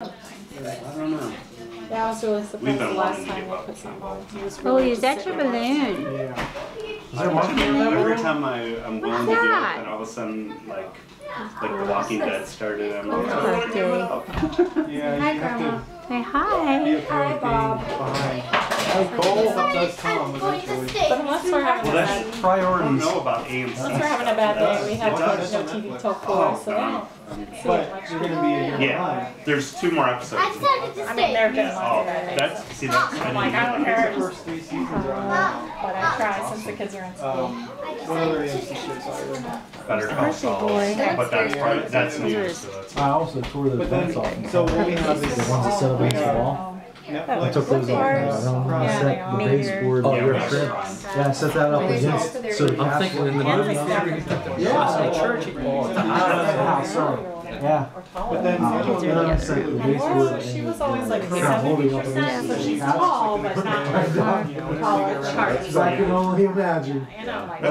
I don't know. Yeah, I was really We've surprised the last time give they up. put something on. He was Oh, really is just that your sitting balloon? Yeah. Is there one Every time I, I'm willing to give that? up, then all of a sudden, like, like The Walking Dead started, I'm like, Oh, I don't wanna give okay. Yeah, you have to Say be hi. Bob. with being behind. Hi, Cole. That's Tom, eventually. But unless we're having Well, a that's, bad, I don't Priorities. know about AMC. unless we're having a bad day, we have It no does. TV till Oh, four, so they don't see it But much. you're gonna be a year Yeah, behind. there's two more episodes. I decided to I mean, they're stay. good Oh, ones today. that's, see, that's, I I'm like, I don't didn't care. The first three seasons are on. But I try since the kids are in school. Um, what other AMC shows are there? Better Call Saul, boy. but that's part, that's Those new, so that's. I also tore the But fence off. then, so what we have is. The ones that set up we against the have wall. I Netflix. took those off. I don't know. I Yeah, set they the are. baseboard. Oh, Yeah, the we're strip. trying. Yeah, I set that up against, so the I'm cats thinking in the were- movie Yeah. theater, you took the Yeah. Boston church. Oh, the house, sorry. Yeah. But then. Kids are Then I together. set the And baseboard. Laura, she was always like Kind of holding up seventy against percent, so the she's cats. tall, but not like Yeah. college. I can only imagine. And I'm like,